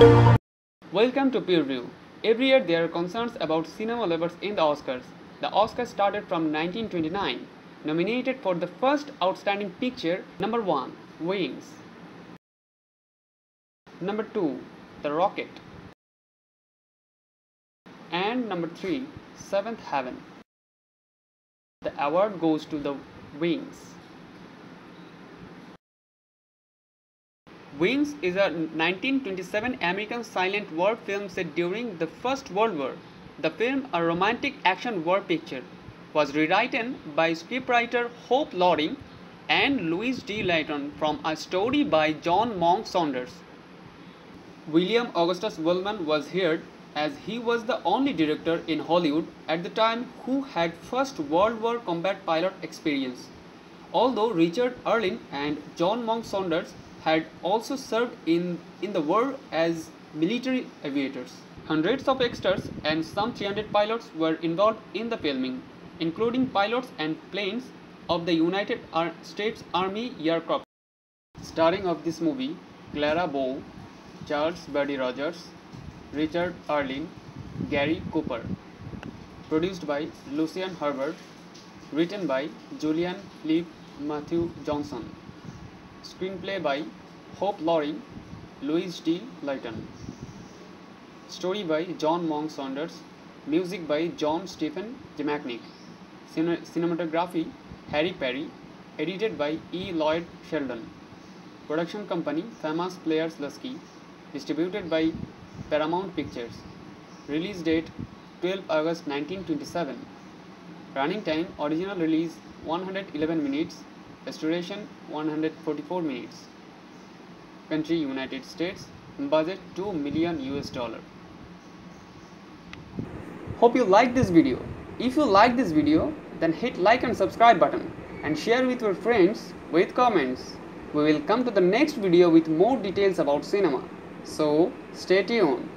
Welcome to Pure View. Every year there are concerns about cinema lovers in the Oscars. The Oscars started from 1929. Nominated for the first outstanding picture, number 1, Wings. Number 2, The Racket. And number 3, Seventh Heaven. The award goes to The Wings. Wings is a 1927 American silent war film set during the First World War. The film, a romantic action war picture, was rewritten by scriptwriter Hope Loring and Louis D. Lighton from a story by John Monk Saunders. William Augustus Wellman was hired as he was the only director in Hollywood at the time who had First World War combat pilot experience. Although Richard Arlen and John Monk Saunders had also served in, in the war as military aviators. Hundreds of extras and some 300 pilots were involved in the filming, including pilots and planes of the United States Army Air Corps. Starring of this movie, Clara Bow, Charles Buddy Rogers, Richard Arlen, Gary Cooper. Produced by Lucien Hubbard, written by Julian Philip Matthew Johnson. Screenplay by Hope Loring, Louis D. Lighton. Story by John Monk Saunders. Music by John Stepan Zamecnik. Cine cinematography Harry Perry. Edited by E. Lloyd Sheldon. Production company Famous Players Lasky. Distributed by Paramount Pictures. Release date 12 August 1927. Running time original release 111 minutes restoration 144 minutes. Country united states budget 2 million us dollar. Hope you like this video. If you like this video then hit like and subscribe button and share with your friends with comments. We will come to the next video with more details about cinema. So stay tuned